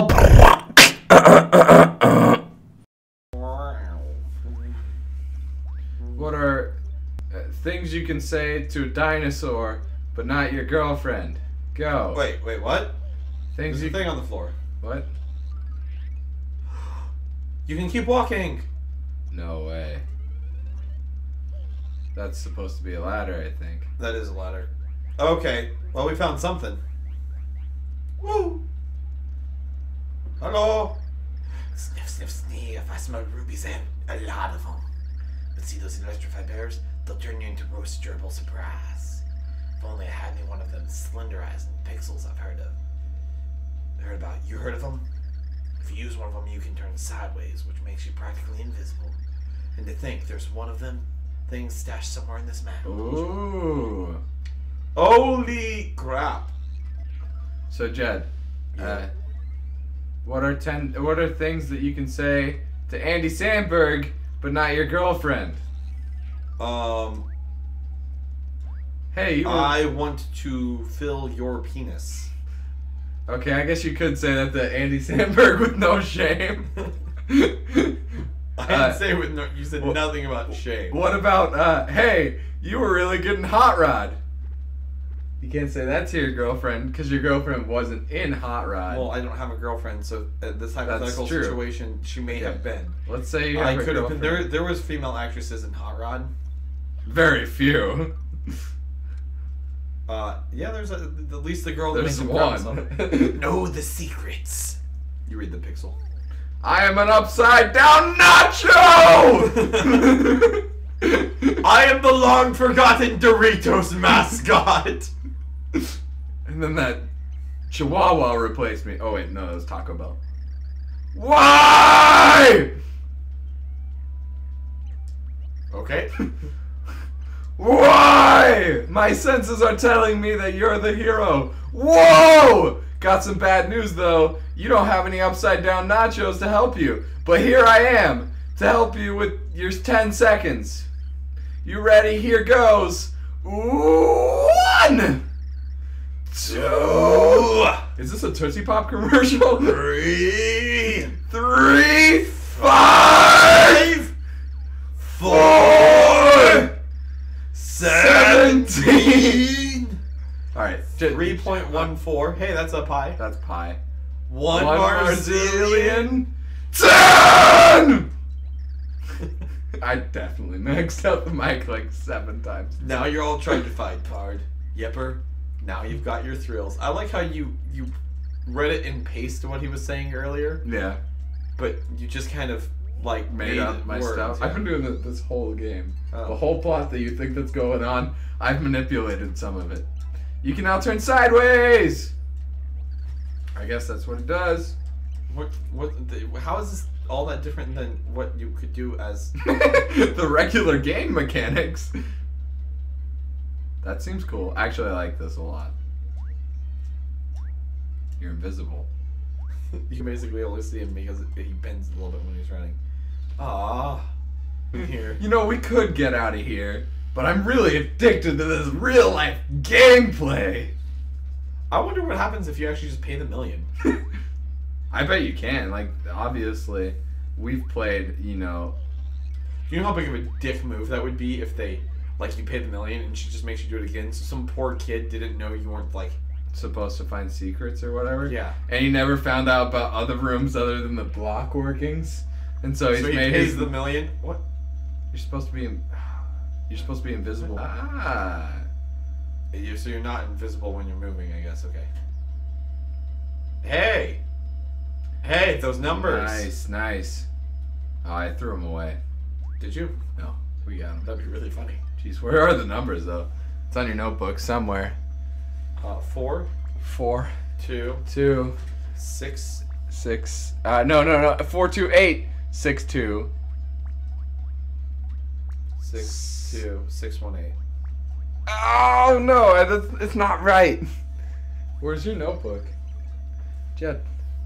Oh. what are uh, things you can say to a dinosaur, but not your girlfriend? Go. Wait, wait, what? Things There's a you. thing on the floor. What? You can keep walking. No way. That's supposed to be a ladder, I think. That is a ladder. Okay. Well, we found something. Woo! Hello. Sniff, sniff, sniff. I smell rubies and a lot of them. But see those electrified bears? They'll turn you into roast gerbil surprise. If only I had me one of them slender eyes and Pixls I've heard of. I Heard about? You heard of them? If you use one of them, you can turn sideways, which makes you practically invisible. And to think there's one of them things stashed somewhere in this map. Ooh. Holy crap! So Jed, uh, Yeah. What are ten? What are things that you can say to Andy Samberg, but not your girlfriend? Um, Hey, I want to fill your penis. okay, I guess you could say that to Andy Samberg with no shame. I didn't Uh, say with no. You said nothing about shame. what about? Uh, hey, you were really good in Hot Rod. You can't say that to your girlfriend because your girlfriend wasn't in Hot Rod. Well, I don't have a girlfriend, so at this hypothetical situation, she may have been. Let's say you I could have been. There, there was female actresses in Hot Rod. Very few. Uh, yeah, there's a, at least the girl that There's makes one. Know the secrets. You read the pixel. I am an upside down nacho! I am the long forgotten Doritos mascot. and then that Chihuahua replaced me. Oh wait, no, that was Taco Bell. Why? Okay. Why? My senses are telling me that you're the hero. Whoa! Got some bad news though. You don't have any upside down nachos to help you. But here I am to help you with your 10 seconds. You ready? Here goes. One! Two! Is this a Tootsie Pop commercial? Three, Three! Five! Four! Seventeen! Alright, three point one four. Hey, that's up high. That's pi. One, One Marzillion. Ten! I definitely maxed out the mic like seven times. Now you're all trying to fight, Pard. Yepper. Now you've got your thrills. I like how you you read it in paste to what he was saying earlier, Yeah, but you just kind of like made up my words, stuff. yeah. I've been doing this, this whole game. Oh. The whole plot that you think that's going on, I've manipulated some of it. You can now turn sideways! I guess that's what it does. What what? The, how is this all that different than what you could do as? the regular game mechanics. That seems cool. Actually, I like this a lot. You're invisible. you basically only see him because he bends a little bit when he's running. Ah, here. You know, we could get out of here, but I'm really addicted to this real life gameplay. I wonder what happens if you actually just pay the million. I bet you can. Like, obviously, we've played, you know. You know how big of a dick move that would be if they like you pay the million and she just makes you do it again. So some poor kid didn't know you weren't like Supposed to find secrets or whatever. yeah. And he never found out about other rooms other than the block workings. And so he's so he made pays his. the million. What? You're supposed to be. In, you're supposed to be invisible. Ah. You, so you're not invisible when you're moving, I guess. Okay. Hey. Hey, those numbers. Nice, nice. Oh, I threw them away. Did you? No, we got. That'd be really funny. Jeez, where are the numbers though? It's on your notebook somewhere. Uh, four, Four, two, two, six, six. Uh, no, no, no. Four, two, eight, six, two. six, two, six, one, eight. Oh no, that's, it's not right. Where's your notebook, Jed?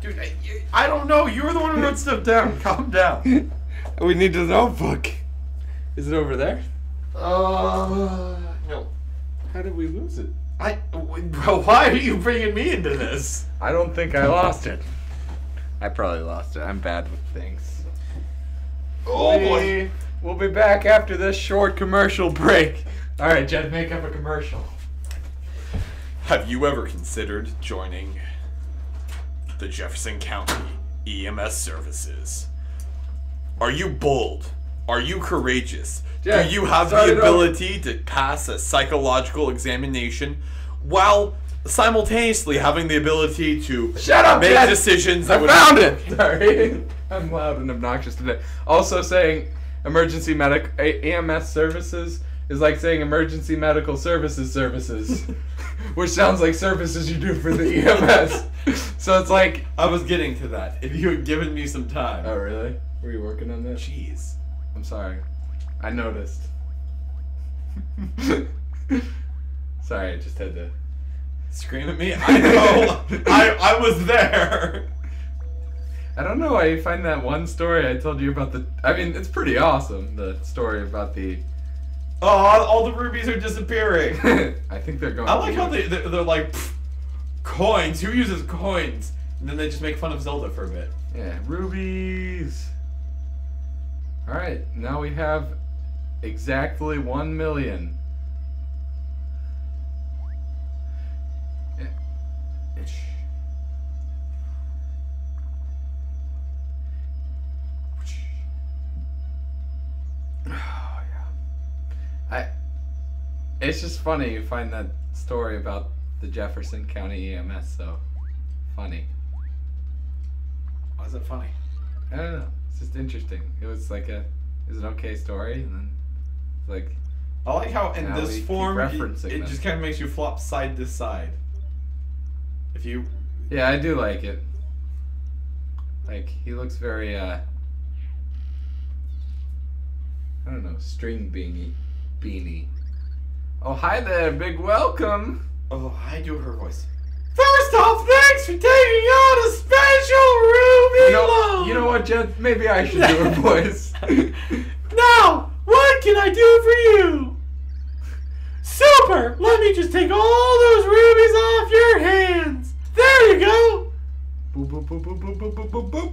Dude, I, I don't know. You were the one who wrote stuff down. Calm down. We need the notebook. Is it over there? Uh, no. How did we lose it? I. Bro, why are you bringing me into this? I don't think I lost it. I probably lost it. I'm bad with things. Oh boy. We- We'll be back after this short commercial break. All right, Jed, make up a commercial. Have you ever considered joining the Jefferson County EMS services? Are you bold? Are you courageous? Yeah, Do you have the ability to pass a psychological examination while simultaneously having the ability to Shut up, make decisions that I would found it. Sorry, I'm loud and obnoxious today. Also, saying emergency medic A- EMS services is like saying emergency medical services services, which sounds like services you do for the EMS. so it's like, I was getting to that. If you had given me some time. oh really? Were you working on that? Jeez. I'm sorry. I noticed. sorry, I just had to. Scream at me? I know. I, I was there. I don't know why you find that one story I told you about the. I mean, it's pretty awesome. The story about the. Oh, all, all the rubies are disappearing. I think they're going. I like how they they're, they're like coins. Who uses coins? And then they just make fun of Zelda for a bit. Yeah, rubies. All right, now we have exactly one million. It's just funny you find that story about the Jefferson County EMS so funny. Why is it funny? I don't know. It's just interesting. It was like a, it was an okay story, and then it's like, I like how in Now this form it, it just kind of makes you flop side to side. If you yeah, I do like it. Like he looks very, uh, I don't know, string beanie, beanie. Oh hi there, big welcome. oh I do her voice. First off, thanks for taking out a special ruby You know, loan. you know what, Jed? Maybe I should do her voice. Now, what can I do for you? Super! Let me just take all those rubies off your hands. There you go. boop boop boop boop boop boop boop boop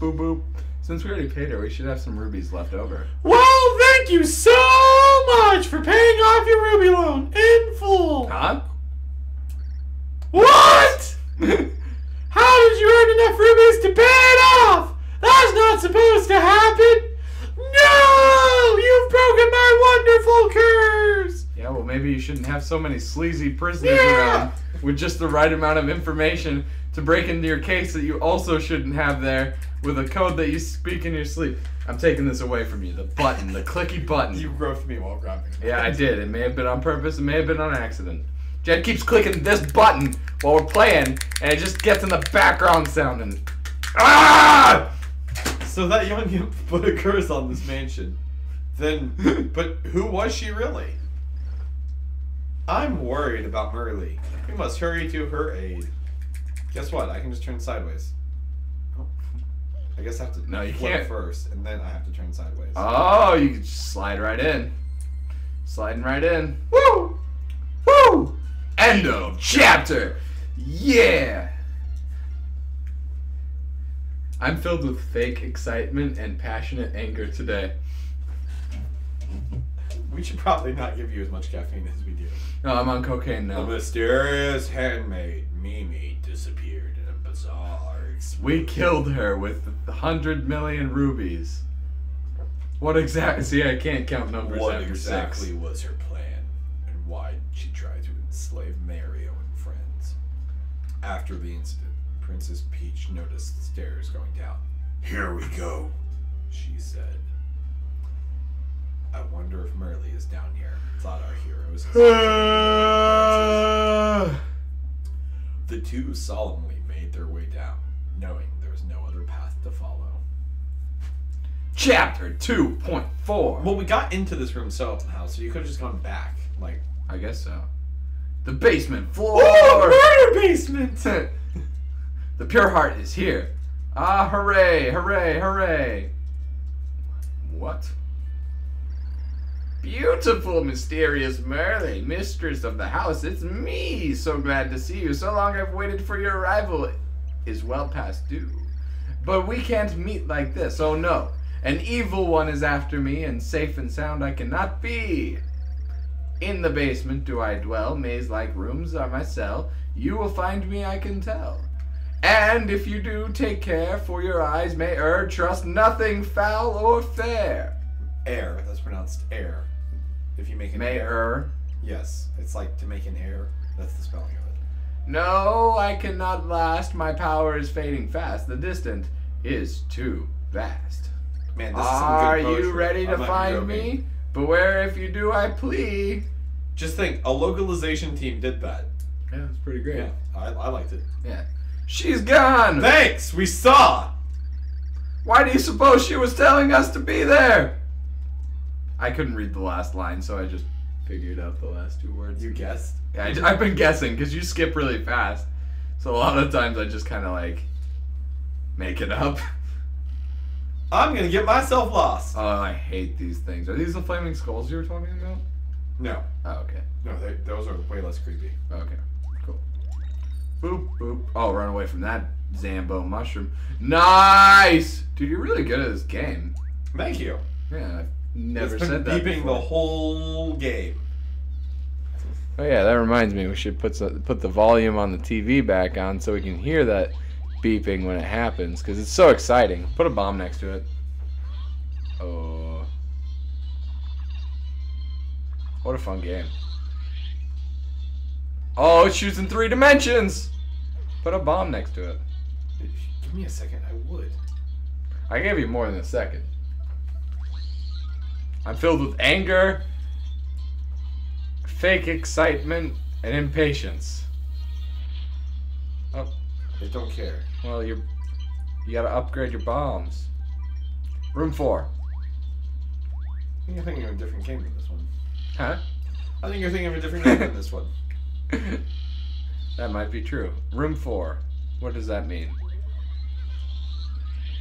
boop boop. Since we already paid her, we should have some rubies left over. Well, thank you so much for paying off your ruby loan in full. Huh? What? How did you earn enough rubies to pay it off? That's not supposed to happen. No! You've broken my wonderful curse. Yeah, well, maybe you shouldn't have so many sleazy prisoners Yeah. around with just the right amount of information to break into your case that you also shouldn't have there with a code that you speak in your sleep. I'm taking this away from you. The button, the clicky button. You groped me while grabbing. it. Yeah, I did. It may have been on purpose. It may have been on accident. Jed keeps clicking this button while we're playing, and it just gets in the background sound and ah! So that young imp put a curse on this mansion. Then, but who was she really? I'm worried about Merlee. We must hurry to her aid. Guess what? I can just turn sideways. Oh. I guess I have to No, you can't. first, and then I have to turn sideways. Oh, you can just slide right in. Sliding right in. Woo! Woo! End of chapter. Yeah. I'm filled with fake excitement and passionate anger today. we should probably not give you as much caffeine as we do. No, I'm on cocaine The now. mysterious handmaid Mimi disappeared in a bizarre explosion. We killed her with hundred million rubies. What exactly? See, I can't count numbers What after exactly six. was her plan, and why did she try to enslave Mario and friends? After the incident, Princess Peach noticed the stairs going down. Here we go, she said. I wonder if Merlee is down here, thought our heroes. the two solemnly made their way down, knowing there was no other path to follow. Chapter two point four. Well, we got into this room somehow, so you could have just gone back. Like, I guess so. The basement floor. Oh, murder basement! the pure heart is here. Ah, hooray, hooray, hooray. What? Beautiful, mysterious Merlee, mistress of the house. It's me. So glad to see you. So long I've waited for your arrival. Is well past due. But we can't meet like this. Oh no. An evil one is after me, and safe and sound I cannot be. In the basement do I dwell, maze like rooms are my cell. You will find me, I can tell. And if you do, take care, for your eyes may err. Trust nothing foul or fair. Air. That's pronounced air. If you make an May air. err. Yes. It's like to make an air. That's the spelling of it. No, I cannot last. My power is fading fast. The distance is too vast. Man, this is some Are good you ready to I'm find me? Beware if you do, I plea. Just think, a localization team did that. Yeah, it's pretty great. Yeah, I, I liked it. Yeah. She's gone! Thanks. We saw. Why do you suppose she was telling us to be there? I couldn't read the last line, so I just figured out the last two words. You guessed. Yeah, I, have been guessing because you skip really fast. So a lot of times I just kind of like make it up. I'm gonna get myself lost. Oh, I hate these things. Are these the flaming skulls you were talking about? No, Oh, okay. no, they, those are way less creepy. Okay. Cool. Boop, boop. Oh, run away from that Zambo mushroom. Nice! Dude, you're really good at this game. Thank you. Yeah, I've never it's been said that. beeping before. the whole game. Oh yeah, that reminds me. We should put some, put the volume on the TV back on so we can hear that beeping when it happens because it's so exciting. Put a bomb next to it. Oh, what a fun game! Oh, it shoots in three dimensions. Put a bomb next to it. Give me a second. I would. I gave you more than a second. I'm filled with anger, fake excitement, and impatience. Don't care. Well, you're you gotta upgrade your bombs. Room four. I think you're thinking of a different game than this one. Huh? I think you're thinking of a different game than this one. that might be true. Room four. What does that mean?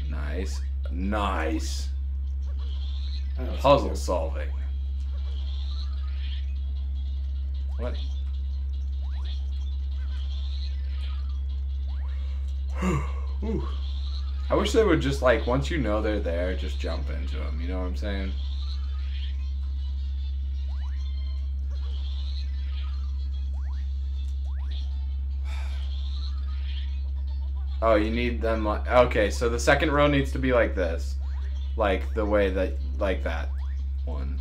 Nice. Nice. I know it's Puzzle solving. What? I wish they would just like once you know they're there, just jump into them. You know what I'm saying? Oh, you need them like okay. So the second row needs to be like this, like the way that like that one.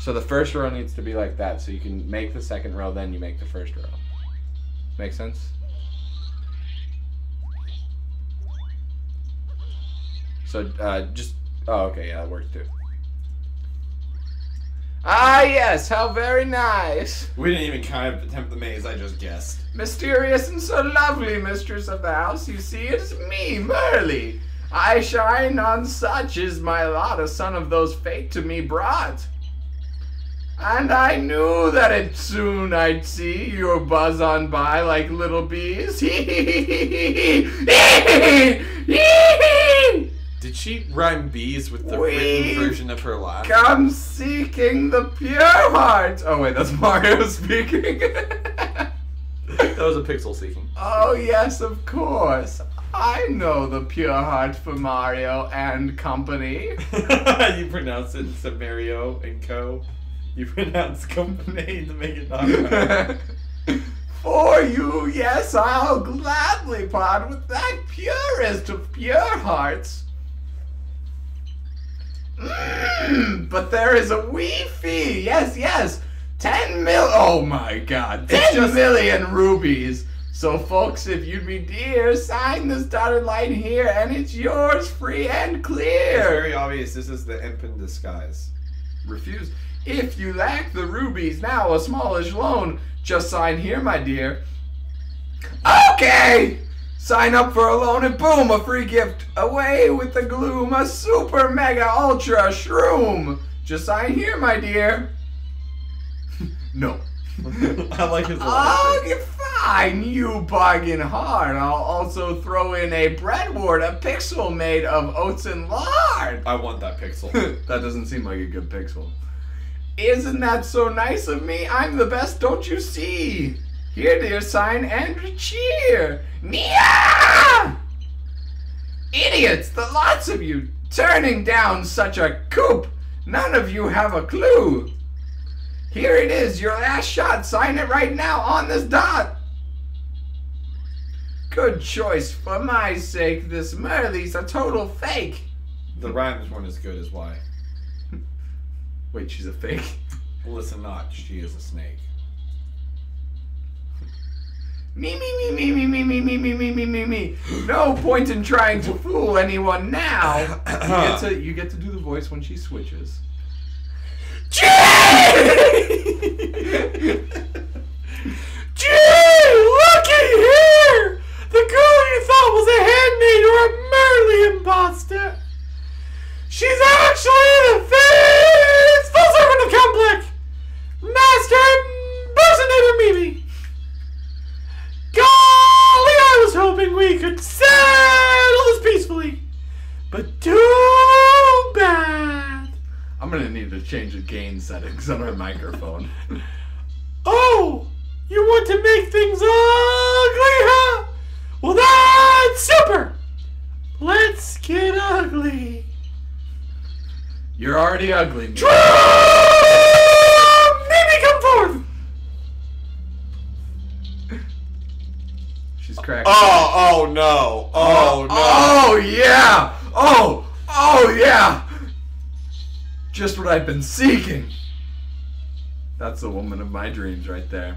So the first row needs to be like that, so you can make the second row, then you make the first row. Make sense? So uh, just oh okay yeah that works too. Ah yes, how very nice. We didn't even kind of attempt the maze. I just guessed. Mysterious and so lovely, mistress of the house, you see, it is me, Merlee. I shine on such is my lot, a son of those fate to me brought. And I knew that it soon I'd see you buzz on by like little bees. Did she rhyme bees with the Wait. written version of her laugh? Come seeking the pure heart. Oh wait, that's Mario speaking. That was a pixel seeking. Oh, yes, of course. I know the pure heart for Mario and company. you pronounce it Samario and Co. You pronounce company to make it not right. for you, yes, I'll gladly part with that purest of pure hearts. Mm, but there is a wee fee. Yes, yes. Ten mil. Oh my god. Ten just- million rubies. So, folks, if you'd be dear, sign this dotted line here, and it's yours free and It's clear. very obvious this is the imp in disguise. refuse. If you lack the rubies now, a smallish loan, just sign here, my dear. Okay! Sign up for a loan and boom, a free gift. Away with the gloom, a super mega ultra shroom. Just sign here, my dear. no. I like his laugh. Oh, fine, you bargain hard. I'll also throw in a breadboard, a Pixl made of oats and lard. I want that Pixl. that doesn't seem like a good Pixl. Isn't that so nice of me? I'm the best, don't you see? Here, dear sign and cheer. Nia! Idiots, the lots of you turning down such a coup. None of you have a clue. Here it is, your last shot. Sign it right now on this dot. Good choice. For my sake, this Merlee's a total fake. The rhymes weren't as good as why. Wait, she's a fake? Listen not, she is a snake. Me, me, me, me, me, me, me, me, me, me, me, me. No point in trying to fool anyone now. You get to, you get to do the voice when she switches. Gee, looky here! The girl you thought was a handmaid or a Merlee imposter. She's actually the face full servant of Count Bleck, Master impersonator Mimi. Golly, I was hoping we could settle this peacefully, but too bad. I'm gonna need to change settings on our microphone. Oh, you want to make things ugly, huh? Well, that's super. Let's get ugly. You're already ugly. me. Drum! Mimi, come forth. She's cracking. Oh, oh no. Oh, no. Oh yeah! Oh! Oh yeah! Just what I've been seeking. That's the woman of my dreams right there.